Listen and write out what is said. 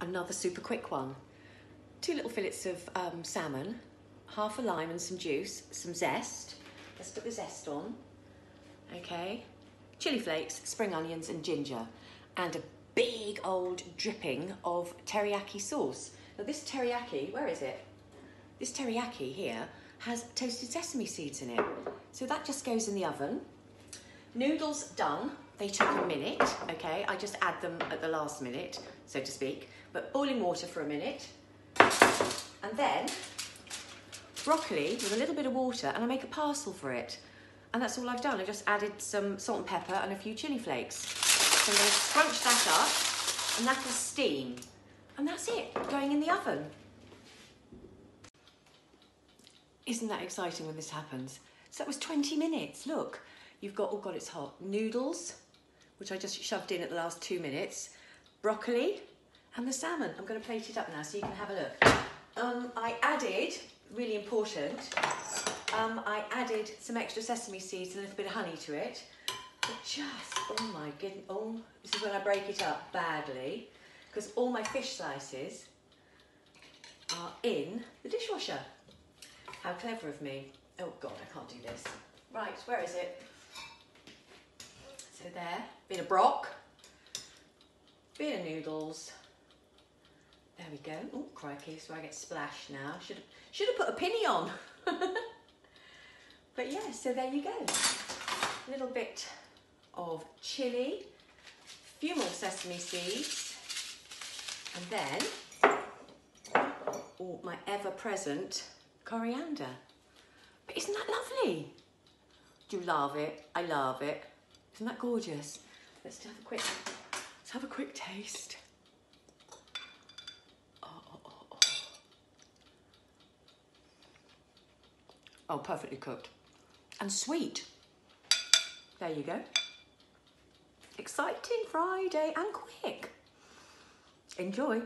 another super quick one. Two little fillets of um, salmon, half a lime and some juice, some zest. Let's put the zest on. Okay. Chili flakes, spring onions and ginger. And a big old dripping of teriyaki sauce. Now this teriyaki, where is it? This teriyaki here has toasted sesame seeds in it. So that just goes in the oven. Noodles done. They took a minute, okay? I just add them at the last minute, so to speak. But boiling water for a minute. And then broccoli with a little bit of water and I make a parcel for it. And that's all I've done. I just added some salt and pepper and a few chili flakes. So I'm to scrunch that up and that'll steam. And that's it, going in the oven. Isn't that exciting when this happens? So that was 20 minutes, look. You've got, oh God, it's hot. Noodles, which I just shoved in at the last two minutes. Broccoli and the salmon. I'm gonna plate it up now so you can have a look. Um, I added, really important, um, I added some extra sesame seeds and a little bit of honey to it. But just, oh my goodness, oh, this is when I break it up badly because all my fish slices are in the dishwasher. How clever of me. Oh God, I can't do this. Right, where is it? So there, bit of brock, bit of noodles. There we go. Oh, crikey, so I get splashed now. Should have, should have put a pinny on. but yeah, so there you go. A little bit of chili, a few more sesame seeds, and then oh, my ever-present coriander. But isn't that lovely? Do you love it? I love it. Isn't that gorgeous? Let's have a quick, let's have a quick taste. Oh, oh, oh, oh. oh, perfectly cooked. And sweet. There you go. Exciting Friday and quick. Enjoy.